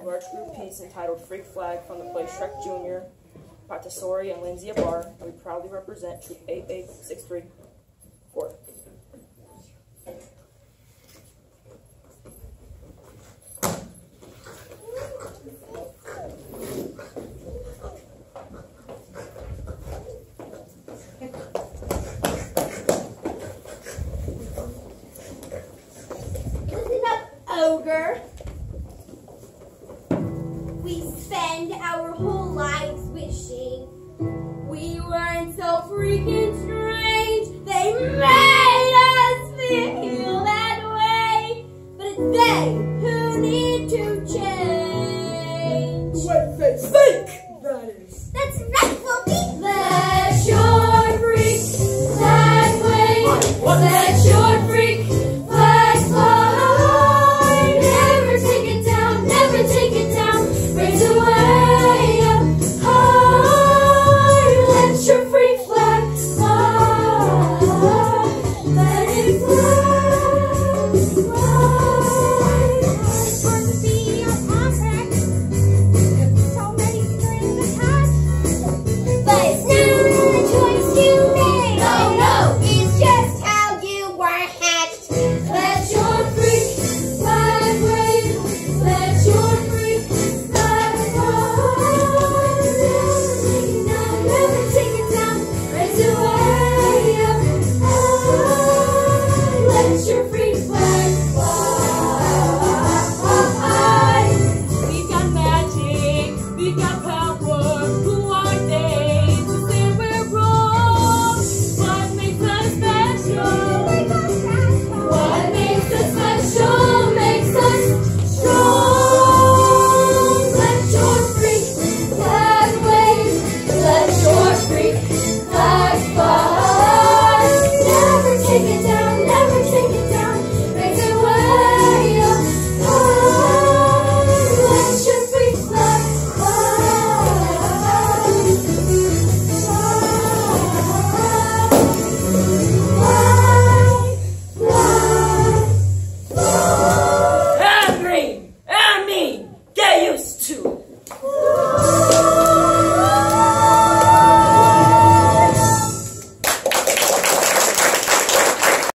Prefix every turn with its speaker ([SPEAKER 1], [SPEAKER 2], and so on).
[SPEAKER 1] a large group piece entitled Freak Flag from the play Shrek Jr., Tesori, and Lindsay-Abaire, and we proudly represent Troop 88634.
[SPEAKER 2] ogre spend our whole lives wishing we weren't so freaking strange. They made us feel that way, but it's they who need to change.
[SPEAKER 1] Wait, wait.